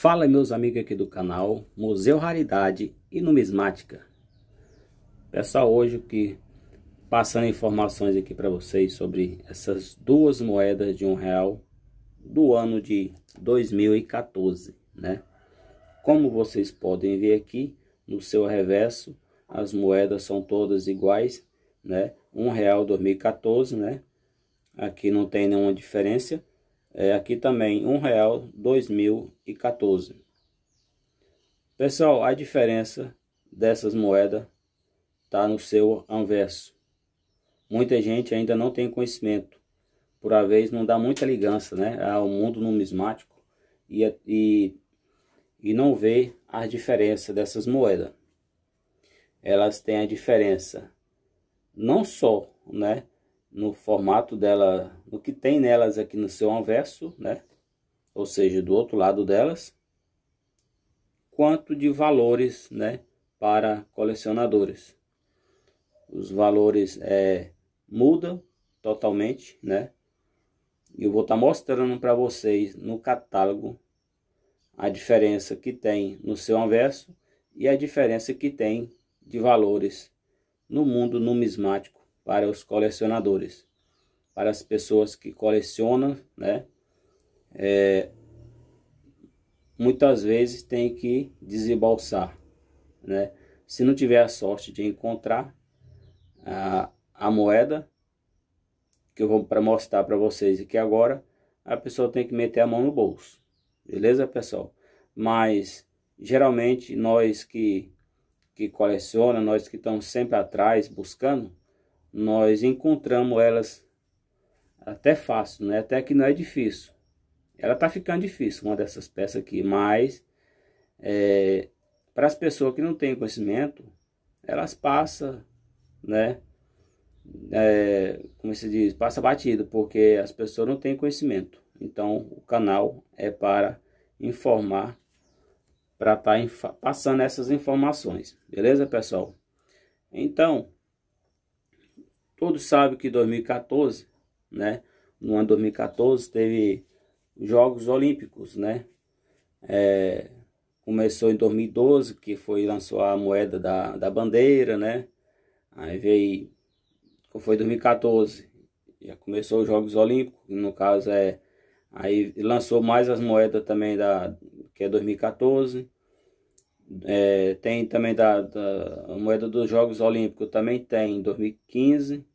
Fala meus amigos aqui do canal Museu Raridade e Numismática Pessoal, hoje que passando informações aqui para vocês sobre essas duas moedas de um real do ano de 2014, né? Como vocês podem ver aqui no seu reverso, as moedas são todas iguais, né? Um real 2014, né? Aqui não tem nenhuma diferença é, aqui também um real 2014 pessoal a diferença dessas moedas tá no seu anverso. Muita gente ainda não tem conhecimento. Por a vez não dá muita ligança né ao mundo numismático e, e, e não vê a diferença dessas moedas. Elas têm a diferença não só né no formato dela, no que tem nelas aqui no seu anverso, né? Ou seja, do outro lado delas, quanto de valores, né? Para colecionadores. Os valores é, mudam totalmente, né? E eu vou estar tá mostrando para vocês no catálogo a diferença que tem no seu anverso e a diferença que tem de valores no mundo numismático para os colecionadores, para as pessoas que colecionam, né? É, muitas vezes tem que desembolsar, né? Se não tiver a sorte de encontrar a, a moeda, que eu vou para mostrar para vocês aqui agora, a pessoa tem que meter a mão no bolso, beleza pessoal? Mas geralmente nós que que coleciona, nós que estamos sempre atrás buscando, nós encontramos elas até fácil, né? Até que não é difícil. Ela tá ficando difícil, uma dessas peças aqui, mas é, para as pessoas que não têm conhecimento, elas passam, né? É, como se diz, passa batido, porque as pessoas não têm conhecimento. Então, o canal é para informar, para estar tá passando essas informações, beleza, pessoal? Então, Todos sabem que 2014, né? No ano 2014 teve Jogos Olímpicos, né? É, começou em 2012, que foi lançou a moeda da, da bandeira, né? Aí veio, foi 2014, já começou os Jogos Olímpicos, no caso é, aí lançou mais as moedas também da, que é 2014, é, tem também da, da moeda dos Jogos Olímpicos, também tem em 2015,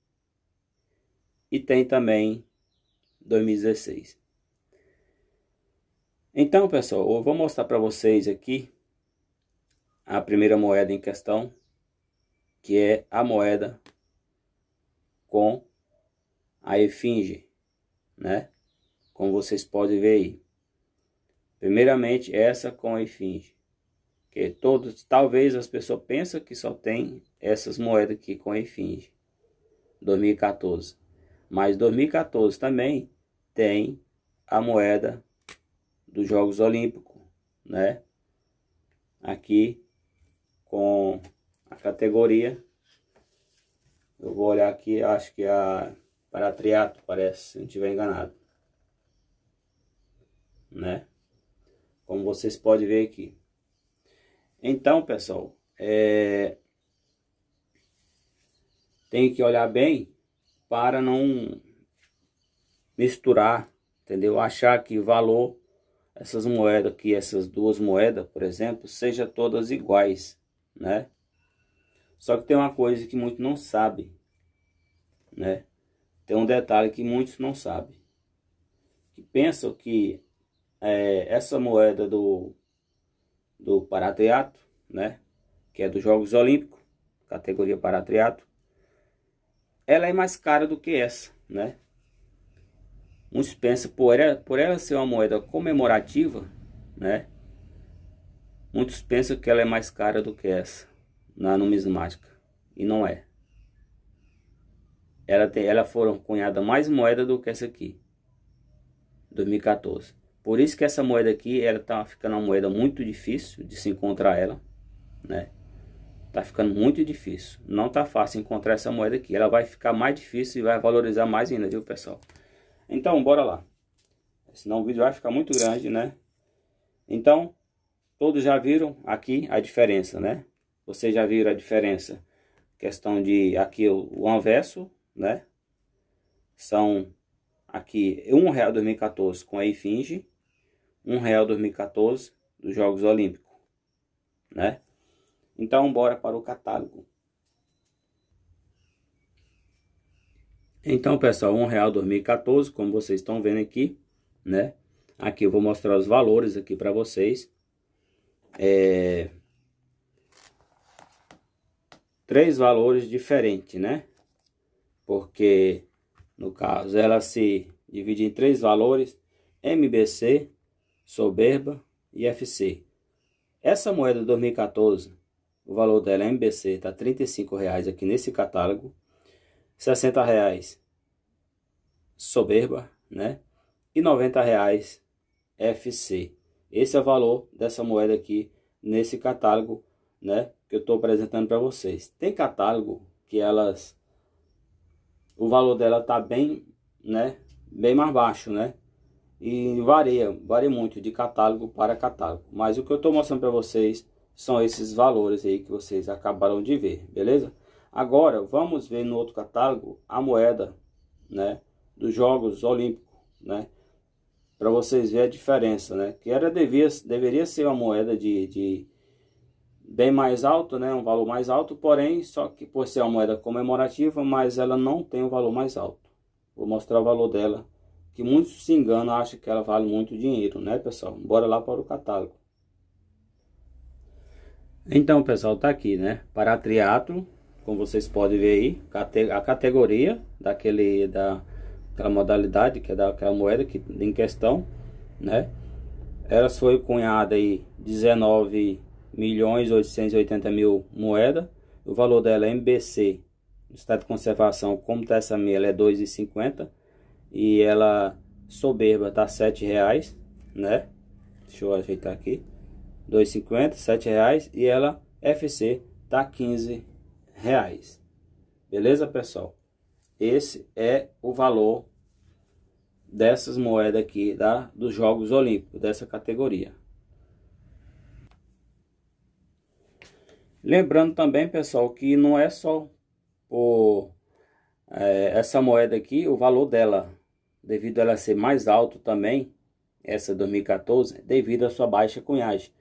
e tem também 2016. Então, pessoal, eu vou mostrar para vocês aqui a primeira moeda em questão, que é a moeda com a efígie, né? Como vocês podem ver aí. Primeiramente, essa com a efígie. Que todos, talvez as pessoas pensam que só tem essas moedas aqui com a efígie. 2014. Mas 2014 também tem a moeda dos Jogos Olímpicos, né? Aqui com a categoria. Eu vou olhar aqui, acho que a para triato, parece, se não estiver enganado. Né? Como vocês podem ver aqui. Então, pessoal, é... tem que olhar bem para não misturar, entendeu? Achar que valor essas moedas aqui, essas duas moedas, por exemplo, seja todas iguais, né? Só que tem uma coisa que muitos não sabem, né? Tem um detalhe que muitos não sabem. Que pensam que é, essa moeda do, do Paratriato, né? Que é dos Jogos Olímpicos, categoria Paratriato, ela é mais cara do que essa, né? Muitos pensam por ela, por ela ser uma moeda comemorativa, né? Muitos pensam que ela é mais cara do que essa na numismática e não é. Ela tem, ela foram cunhada mais moeda do que essa aqui, 2014. Por isso que essa moeda aqui, ela tá ficando uma moeda muito difícil de se encontrar ela, né? Tá ficando muito difícil. Não tá fácil encontrar essa moeda aqui. Ela vai ficar mais difícil e vai valorizar mais ainda, viu, pessoal? Então, bora lá. Senão o vídeo vai ficar muito grande, né? Então, todos já viram aqui a diferença, né? Vocês já viram a diferença. Questão de aqui o, o anverso, né? São aqui um real 2014 com a IFINGE, um real 2014 dos Jogos Olímpicos, né? Então, bora para o catálogo. Então, pessoal, um real 2014, como vocês estão vendo aqui, né? Aqui eu vou mostrar os valores aqui para vocês. É... Três valores diferentes, né? Porque, no caso, ela se divide em três valores. MBC, Soberba e FC. Essa moeda de 2014, o valor dela é MBC, está R$ reais aqui nesse catálogo. 60 reais Soberba, né? E 90 reais FC. Esse é o valor dessa moeda aqui nesse catálogo, né? Que eu estou apresentando para vocês. Tem catálogo que elas, o valor dela tá bem, né? Bem mais baixo, né? E varia, varia muito de catálogo para catálogo. Mas o que eu estou mostrando para vocês são esses valores aí que vocês acabaram de ver, beleza? Agora vamos ver no outro catálogo a moeda, né? Dos Jogos Olímpicos, né? para vocês verem a diferença, né? Que era devia, deveria ser uma moeda de, de bem mais alto, né? Um valor mais alto, porém, só que por ser uma moeda comemorativa, mas ela não tem um valor mais alto. Vou mostrar o valor dela, que muitos se enganam, acham que ela vale muito dinheiro, né, pessoal? Bora lá para o catálogo. Então, pessoal, tá aqui, né? Para triatlo, como vocês podem ver aí, a categoria daquele da aquela modalidade, que é daquela moeda que, em questão, né? Ela foi cunhada aí 19 milhões 880 mil moeda. O valor dela é MBC, estado de conservação, como está essa meia, ela é 2,50 e ela soberba tá 7 reais, né? Deixa eu ajeitar aqui. 2,50, 7 reais e ela FC tá 15 reais. Beleza, pessoal? Esse é o valor dessas moedas aqui da, dos Jogos Olímpicos, dessa categoria. Lembrando também, pessoal, que não é só por é, essa moeda aqui, o valor dela, devido a ela ser mais alto também, essa 2014, devido à sua baixa cunhagem.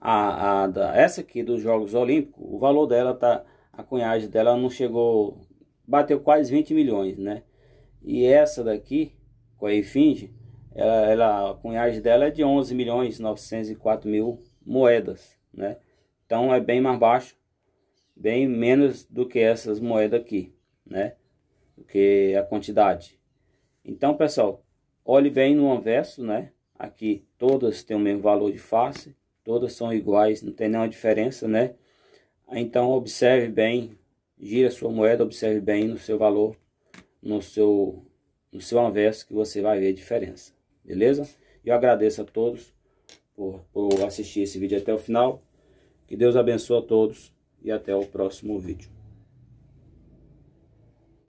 A, a, da, essa aqui dos Jogos Olímpicos, o valor dela tá, a cunhagem dela não chegou bateu quase 20 milhões, né? E essa daqui, com a Efinge, ela, ela, a cunhagem dela é de 11 milhões 904 mil moedas, né? Então é bem mais baixo, bem menos do que essas moedas aqui, né? Do que a quantidade. Então, pessoal, olhe bem no anverso, né? Aqui todas têm o mesmo valor de face, todas são iguais, não tem nenhuma diferença, né? Então observe bem Gira sua moeda, observe bem no seu valor, no seu, no seu anverso, que você vai ver a diferença. Beleza? Eu agradeço a todos por, por assistir esse vídeo até o final. Que Deus abençoe a todos e até o próximo vídeo.